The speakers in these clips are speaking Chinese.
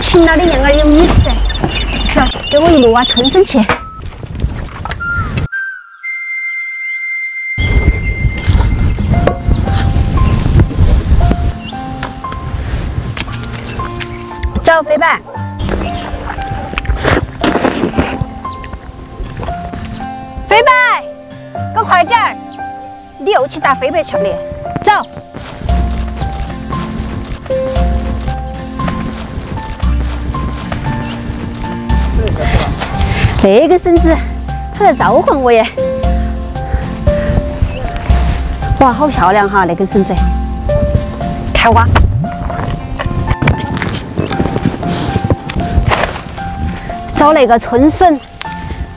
勤劳的羊儿有米吃，走，给我一路挖春笋去。走，飞白。飞白，给我快点儿！你又去打飞白去了，走。那根绳子，它在召唤我耶！哇，好漂亮哈，那根绳子，看哇！找那个春笋，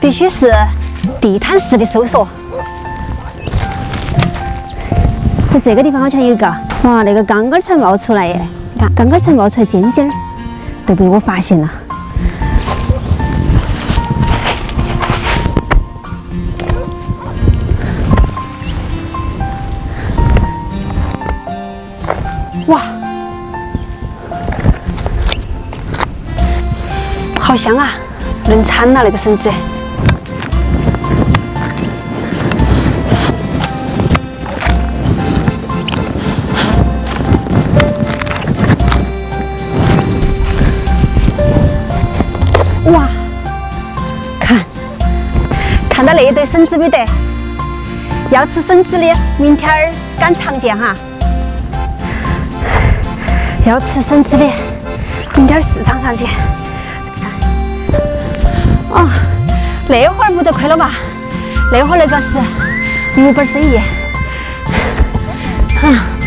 必须是地毯式的搜索。在这个地方好像有一个，哇，那个钢杆才冒出来耶！你看，钢杆才冒出来尖尖儿，都被我发现了。哇，好香啊！冷惨了那个笋子。哇，看，看到那一堆笋子没得？要吃笋子的，明天儿赶场见哈。要吃笋子的，明天市场上去。哦，那会儿不得亏了吧？那会儿那个是五本生意。啊。